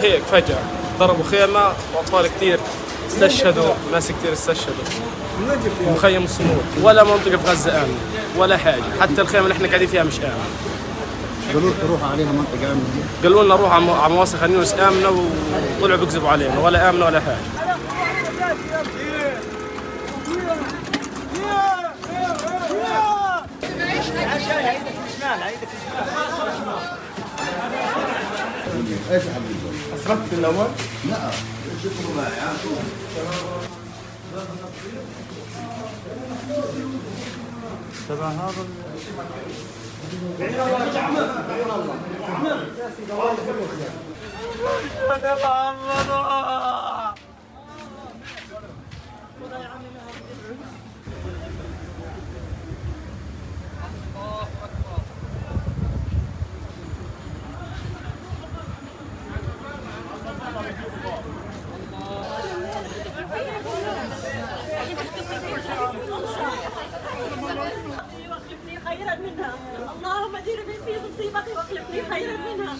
هيك فجأة. ضربوا خيمة وأطفال كثير استشهدوا ناس كثير استشهدوا. مخيم الصمود. ولا منطقة في غزة آمنة ولا حاجة. حتى الخيمة اللي إحنا قاعدين فيها مش آمنة. قالوا لكم روحوا عليها منطقة آمنة. قالوا لنا روح على على مواصل خان يونس آمنة وطلعوا بيكذبوا علينا. ولا آمنة ولا حاجة. إيش حبيبي؟ أسرقت الأول؟ لا. شوفوا معي تبع هذا واخلفني خيرا منها اللهم دير في مصيبتي واخلف لي خيرا منها